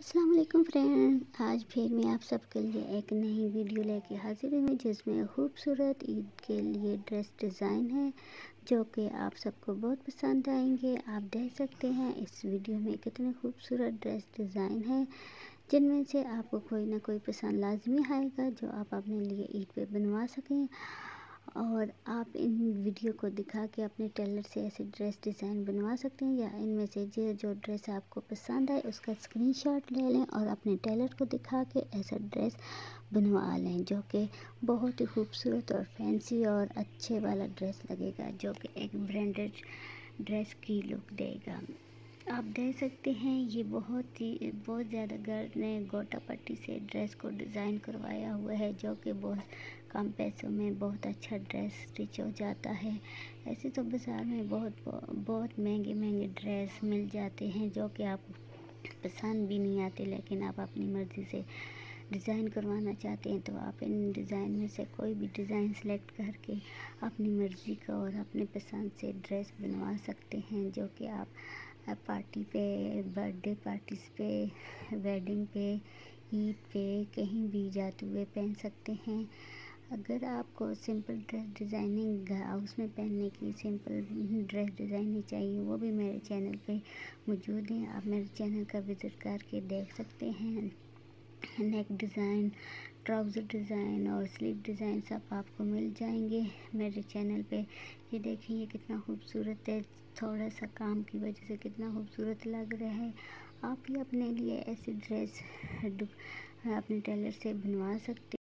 वालेकुम फ्रेंड आज फिर मैं आप सबके लिए एक नई वीडियो लेके हाजिर हूँ, जिसमें खूबसूरत ईद के लिए ड्रेस डिज़ाइन है, जो कि आप सबको बहुत पसंद आएँगे। आप देख सकते हैं, इस वीडियो में कितने खूबसूरत ड्रेस डिज़ाइन है, जिनमें से आपको कोई ना कोई पसंद लाजमी आएगा, जो आप अपने लिए ईद पे बनवा सकें। और आप इन वीडियो को दिखा के अपने टेलर से ऐसे ड्रेस डिज़ाइन बनवा सकते हैं या इनमें से जो जो ड्रेस आपको पसंद आए, उसका स्क्रीनशॉट ले लें और अपने टेलर को दिखा के ऐसा ड्रेस बनवा लें, जो कि बहुत ही खूबसूरत और फैंसी और अच्छे वाला ड्रेस लगेगा, जो कि एक ब्रांडेड ड्रेस की लुक देगा। आप देख सकते हैं, ये बहुत ही, बहुत ज़्यादा गर्ल ने गोटा पट्टी से ड्रेस को डिज़ाइन करवाया हुआ है, जो कि बहुत कम पैसों में बहुत अच्छा ड्रेस स्टिच हो जाता है। ऐसे तो बाज़ार में बहुत बहुत महँगे महँगे ड्रेस मिल जाते हैं, जो कि आप पसंद भी नहीं आते, लेकिन आप अपनी मर्ज़ी से डिज़ाइन करवाना चाहते हैं तो आप इन डिज़ाइन में से कोई भी डिज़ाइन सेलेक्ट करके अपनी मर्ज़ी का और अपने पसंद से ड्रेस बनवा सकते हैं, जो कि आप पार्टी पे, बर्थडे पार्टीज़ पे, वेडिंग पे, ईद पे, कहीं भी जाते हुए पहन सकते हैं। अगर आपको सिंपल ड्रेस डिज़ाइनिंग हाउस में पहनने की सिंपल ड्रेस डिज़ाइनिंग चाहिए, वो भी मेरे चैनल पे मौजूद हैं। आप मेरे चैनल का विज़िट करके देख सकते हैं। नेक डिज़ाइन, ट्राउज़र डिज़ाइन और स्लीव डिज़ाइन सब आपको मिल जाएँगे मेरे चैनल पे। ये देखिए ये कितना खूबसूरत है। थोड़ा सा काम की वजह से कितना खूबसूरत लग रहा है। आप भी अपने लिए ऐसी ड्रेस अपने टेलर से बनवा सकते